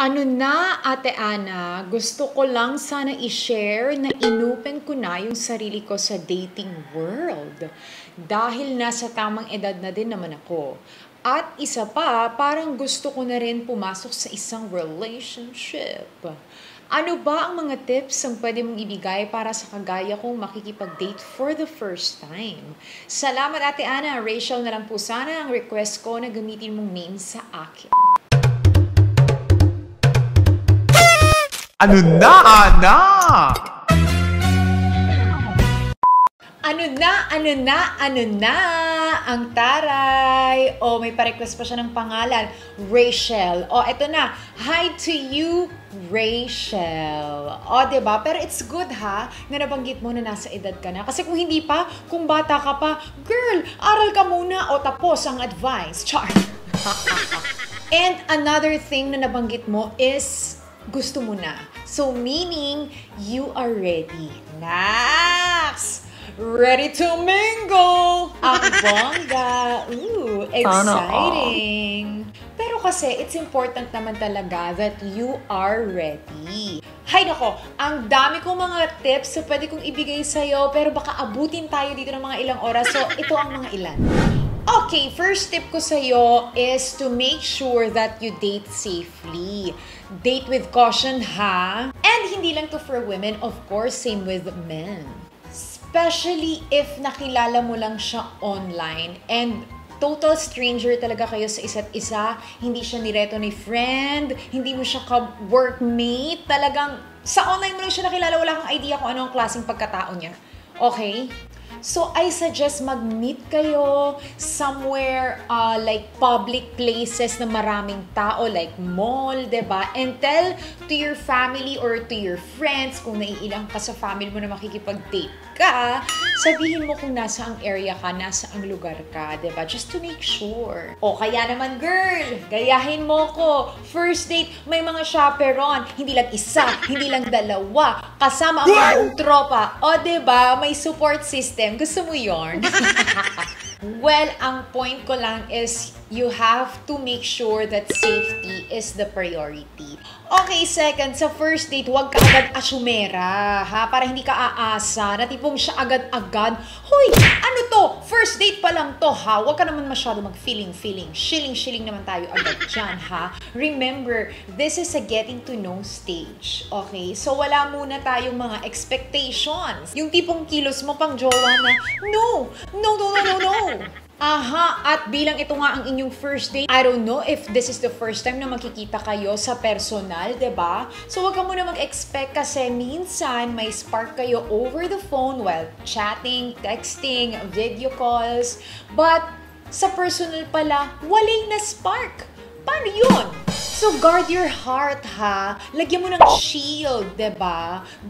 Ano na, Ate Ana, gusto ko lang sana i-share na inopen ko na yung sarili ko sa dating world. Dahil nasa tamang edad na din naman ako. At isa pa, parang gusto ko na rin pumasok sa isang relationship. Ano ba ang mga tips ang pwede mong ibigay para sa kagaya kong makikipag-date for the first time? Salamat Ate Ana. Rachel na lang po sana ang request ko na gamitin mong name sa akin. Ano na, Ana? Ano na, ano na, ano na ang taray? O, may pa-request pa siya ng pangalan. Rachel. O, eto na. Hi to you, Rachel. O, ba diba? Pero it's good ha, na nabanggit mo na nasa edad ka na. Kasi kung hindi pa, kung bata ka pa, girl, aral ka muna o tapos ang advice. Char. And another thing na nabanggit mo is gusto mo na. So, meaning, you are ready. Nax! Ready to mingle! Ang bongga! Ooh, exciting! Pero kasi, it's important naman talaga that you are ready. Hay nako, ang dami kong mga tips na pwede kong ibigay sa'yo, pero baka abutin tayo dito ng mga ilang oras. So, ito ang mga ilan. Okay, first tip ko sa'yo is to make sure that you date safely. Date with caution, ha? And hindi lang to for women, of course, same with men. Especially if nakilala mo lang siya online and total stranger talaga kayo sa isa't isa. Hindi siya nireto ni friend, hindi mo siya ka-workmate. Talagang sa online mo lang siya nakilala, wala kang idea kung ano ang klaseng pagkatao niya. Okay? So, I suggest mag-meet kayo somewhere uh, like public places na maraming tao, like mall, ba diba? And tell to your family or to your friends, kung naiilang ka sa family mo na makikipag-date ka, sabihin mo kung nasa ang area ka, nasa ang lugar ka, ba diba? Just to make sure. O kaya naman, girl, gayahin mo ko. First date, may mga chaperon. Hindi lang isa, hindi lang dalawa. Kasama ang buong tropa. O ba diba? May support system. Gusto mo yorn? well, ang point ko lang is you have to make sure that safety is the priority. Okay, second, sa first date, huwag ka agad asumera, ha? Para hindi ka aasa, na tipong siya agad-agad, Hoy, ano to? First date pa lang to, ha? Huwag ka naman masyado mag-feeling-feeling. Shilling-shilling naman tayo agad dyan, ha? Remember, this is a getting to know stage, okay? So, wala muna tayong mga expectations. Yung tipong kilos mo pang jowa na, no, no, no, no, no, no. Aha, at bilang ito nga ang inyong first date, I don't know if this is the first time na makikita kayo sa personal, ba? So wag ka muna mag-expect kasi minsan may spark kayo over the phone while chatting, texting, video calls. But sa personal pala, walay na spark. Paano 'yun? So, guard your heart, ha? Lagyan mo ng shield, ba? Diba?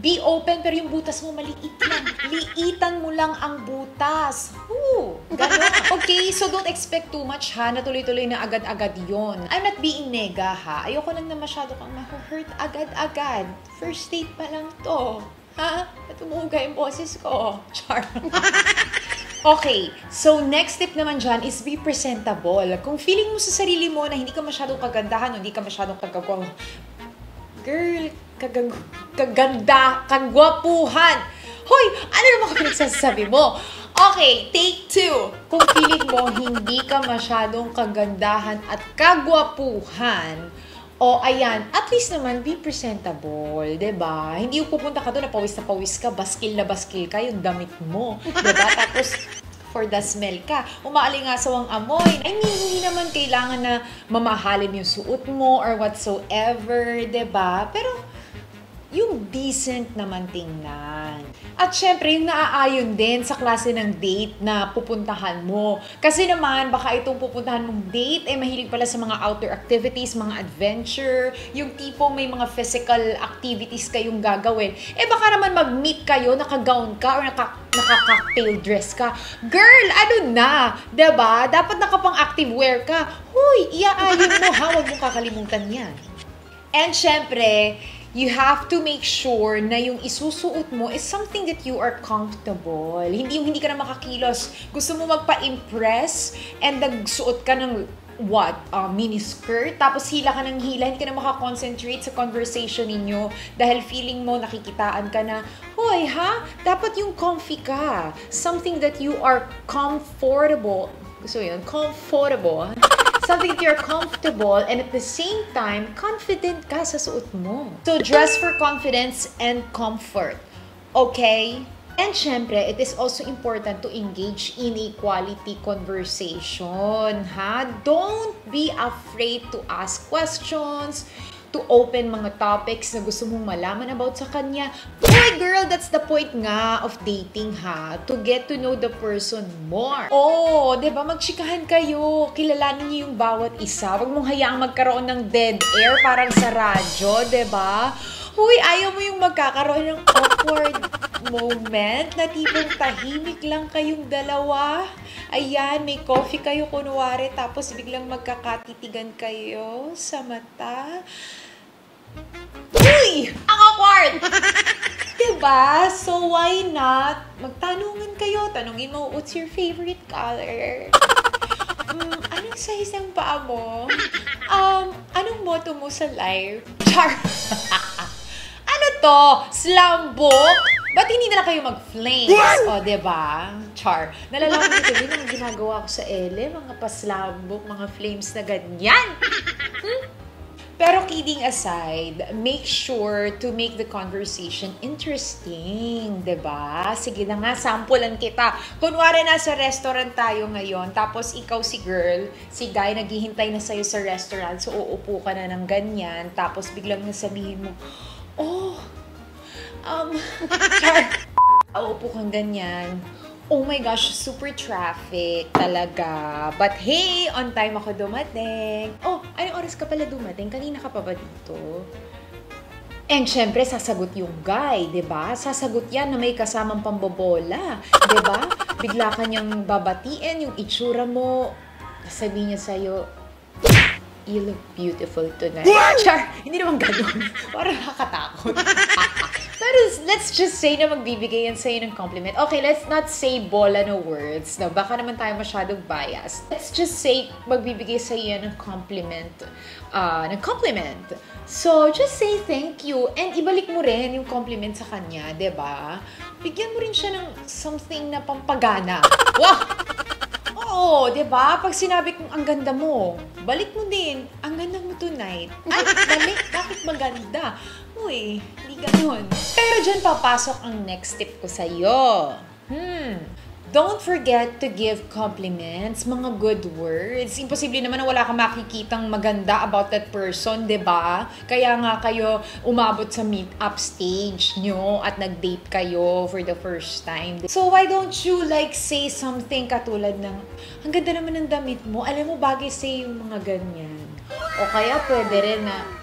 Be open, pero yung butas mo maliit lang. Liitan mo lang ang butas. Woo! Ganun. Okay, so don't expect too much, ha? Na tuloy-tuloy na agad-agad yon. I'm not being nega, ha? Ayoko lang na masyado kang ma-hurt agad-agad. First date pa lang to. Ha? At umuga yung boses ko. Char. Okay, so next tip naman dyan is be presentable. Kung feeling mo sa sarili mo na hindi ka masyadong kagandahan, hindi ka masyadong kagagawa, girl, kagag kaganda, kagwapuhan. Hoy, ano naman ka pinagsasabi mo? Okay, take two. Kung feeling mo hindi ka masyadong kagandahan at kagwapuhan, o, ayan, at least naman, be presentable, ba diba? Hindi yung pupunta ka doon na pawis na pawis ka, baskil na baskil ka, yung damit mo, ba diba? Tapos, for the smell ka. Umaalingasawang amoy. I mean, hindi naman kailangan na mamahalin yung suot mo or whatsoever, ba diba? Pero, yung decent naman tingnan. At syempre, yung naaayon din sa klase ng date na pupuntahan mo. Kasi naman, baka itong pupuntahan mong date, eh mahilig pala sa mga outdoor activities, mga adventure, yung tipo may mga physical activities kayong gagawin. Eh baka naman mag-meet kayo, naka-gown ka or naka naka-cocktail dress ka. Girl, ano na? ba? Diba? Dapat nakapang active wear ka. Huy, iaayon mo ha, huwag mong kakalimutan yan. And syempre, you have to make sure na yung isusuot mo is something that you are comfortable. Hindi yung hindi ka na makakilos. Gusto mo magpa-impress and nagsuot ka ng what, uh, mini skirt, tapos hila ka ng hila, hindi ka na makakoncentrate sa conversation ninyo dahil feeling mo nakikitaan ka na, hoy ha, dapat yung comfy ka. Something that you are comfortable. Gusto yun? Comfortable. Something that you're comfortable and at the same time, confident ka sa suot mo. So, dress for confidence and comfort. Okay? And syempre, it is also important to engage in a quality conversation, ha? Don't be afraid to ask questions, to open mga topics na gusto mong malaman about sa kanya. Boy, girl, that's the point nga of dating, ha? To get to know the person more. Oh, di ba? Magchikahan kayo. Kilalanin niyo yung bawat isa. Huwag mong hayaang magkaroon ng dead air parang sa radyo, di ba? Huy, ayaw mo yung magkakaroon ng awkward moment na tipong tahimik lang kayong dalawa. Ayan, may coffee kayo kunwari, tapos biglang magkakatitigan kayo sa mata. Uy! Ang awkward! diba? So, why not? Magtanungan kayo. Tanungin mo, what's your favorite color? Um, anong size ng paa mo? Um, anong motto mo sa life? Char! ano to? Slam book? Ba't hindi na lang kayo mag-flames? O, oh, diba? Char. Nalalaman ko din ang ginagawa ko sa ele, mga paslambok, mga flames na ganyan. Hmm? Pero kidding aside, make sure to make the conversation interesting, ba? Sige na nga, sampulan kita. Kunwari nasa restaurant tayo ngayon, tapos ikaw si girl, si guy naghihintay na sa'yo sa restaurant, so uupo ka na ng ganyan, tapos biglang nasabihin mo, um, char, uupo kang ganyan oh my gosh, super traffic talaga. But hey, on time ako dumating. Oh, anong oras ka pala dumating? Kanina ka pa ba dito? And syempre, sasagot yung guy, di ba? Sasagot yan na may kasamang pambobola, di ba? Bigla ka niyang babatiin yung itsura mo. Sabihin niya sa'yo, you look beautiful tonight. Char, hindi naman ganun. Parang nakakatakot. Pero let's just say na magbibigay yan sa'yo ng compliment. Okay, let's not say bola no words. No? Baka naman tayo masyadong biased. Let's just say magbibigay sa'yo yan ng compliment. Uh, ng compliment. So, just say thank you. And ibalik mo rin yung compliment sa kanya, ba? Diba? Bigyan mo rin siya ng something na pampagana. Wow! Oo, di ba? Pag sinabi kong ang ganda mo, balik mo din, ang ganda mo tonight. Ay, balik, bakit maganda? Uy, hindi ganun. Pero dyan papasok ang next tip ko sa'yo. Hmm, Don't forget to give compliments, mga good words. Imposible naman na wala kang makikitang maganda about that person, 'di ba? Kaya nga kayo umabot sa meet-up stage nyo at nag-date kayo for the first time. So why don't you like say something katulad ng, ang ganda naman ng damit mo, alam mo bagay sa yung mga ganyan. O kaya pwede rin na,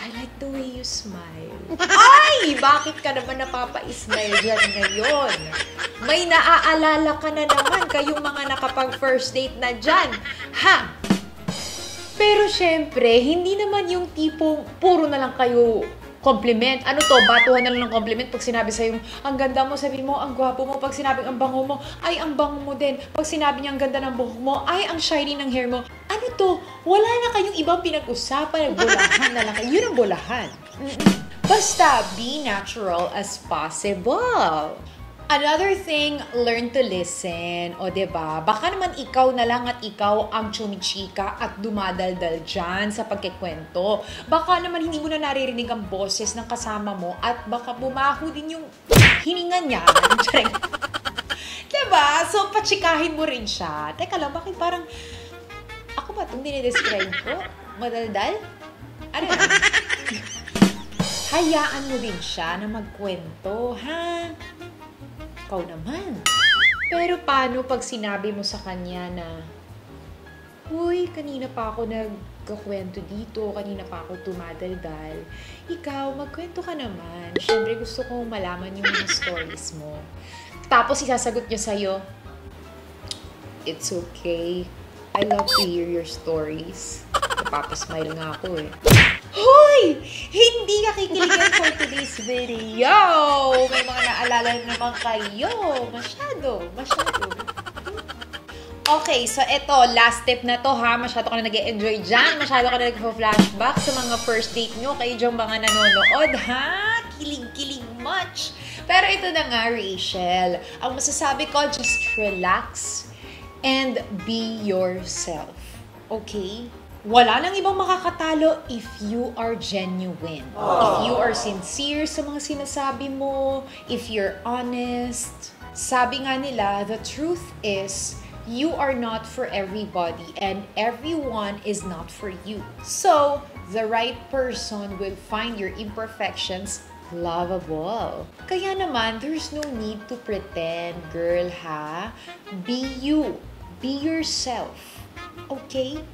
I like the way you smile. Ay! Bakit ka naman napapa-smile dyan ngayon? May naaalala ka na naman kayong mga nakapag-first date na dyan. Ha? Pero syempre, hindi naman yung tipong puro na lang kayo compliment. Ano to? Batuhan na lang ng compliment pag sinabi sa'yo, ang ganda mo, sabi mo, ang gwapo mo. Pag sinabi ang bango mo, ay, ang bango mo din. Pag sinabi niya, ang ganda ng buhok mo, ay, ang shiny ng hair mo. Ano to? Wala na kayong ibang pinag-usapan. Nagbulahan na lang kayo. Yun ang bulahan. Basta, be natural as possible. Another thing, learn to listen. O, ba diba? Baka naman ikaw na lang at ikaw ang chumichika at dumadaldal dyan sa pagkikwento. Baka naman hindi mo na naririnig ang boses ng kasama mo at baka bumaho din yung hininga niya. diba? So, pachikahin mo rin siya. Teka lang, bakit parang... Ako ba itong dinidescribe ko? Madaldal? Ano yan? Hayaan mo din siya na magkwento, ha? Ikaw naman. Pero paano pag sinabi mo sa kanya na, Uy, kanina pa ako nagkakwento dito, kanina pa ako tumadaldal. Ikaw, magkwento ka naman. Siyempre, gusto kong malaman yung mga stories mo. Tapos, isasagot niya sa'yo, It's okay. I love to hear your stories. Napapasmile nga ako eh. Hoy! Hindi ka kikiligan for today's video! May mga naalala naman kayo. Masyado, masyado. Okay, so ito, last tip na to ha. Masyado ka na nag enjoy dyan. Masyado ka na nag-flashback sa mga first date nyo. Kayo dyan mga nanonood ha. Kilig-kilig much. Pero ito na nga, Rachel. Ang masasabi ko, just relax and be yourself. Okay? Wala nang ibang makakatalo if you are genuine. If you are sincere sa mga sinasabi mo, if you're honest. Sabi nga nila, the truth is, you are not for everybody and everyone is not for you. So, the right person will find your imperfections lovable. Kaya naman, there's no need to pretend, girl, ha? Be you. Be yourself. Okay?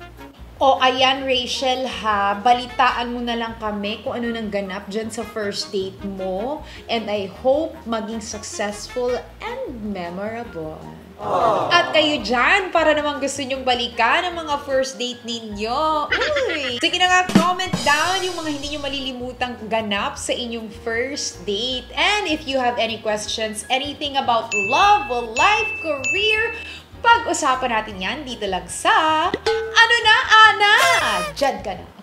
O ayan Rachel ha, balitaan mo na lang kami kung ano nang ganap dyan sa first date mo. And I hope maging successful and memorable. At kayo dyan, para naman gusto nyong balikan ang mga first date ninyo. Uy! Sige na nga, comment down yung mga hindi nyo malilimutang ganap sa inyong first date. And if you have any questions, anything about love, life, career, pag-usapan natin yan dito lang sa Ano na, Ana? Diyan ka na.